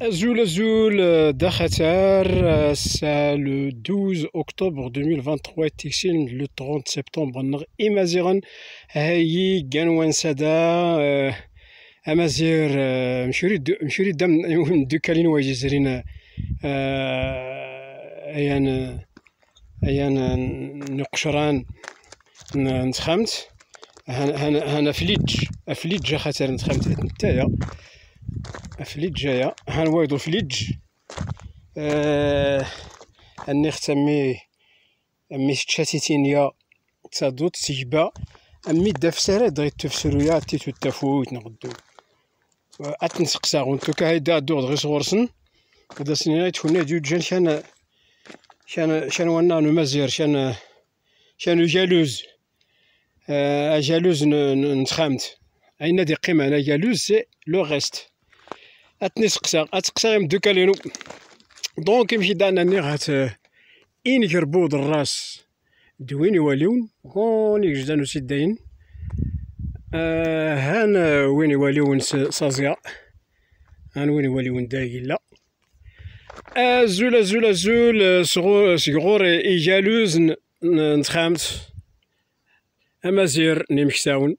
Azul Azul d'Akhatar, c'est le 12 octobre 2023 تيكسين le 30 septembre نغ إمازيغن هاي كانوان سادا أمازير مشوري مشوري دم دوكالين واجزرين أيان أيان نقشران نتخمت هنا فليج فليج خاطر نتخمت نتايا فليج جاية هنوايضو فليج آه أني ختمي أمي تشاتيتينيا تصادوت تيجبا أمي دافسارة دغي تفسرويا تيتو تافوت نغدو أتنسقسا غونتو كهيدا دو دغي صغورسن هذا سنين تكون ديو جان شان شان شان وأنا نمازير شان شان جالوز آه جالوز نتخامت أين دي قيمة أنا جالوز سي لو غيست أتني سقسا. أتسقسا مدوكالينو دونك يمشي دانا ني غات إين يربود الراس. دوين يواليون هون يجدانو سيداين آه هان وين يواليون صازيا. هان وين يواليون دايلا. زول زول زول صغور صغور إيجالوز نتخامت. أمازير نيمكساون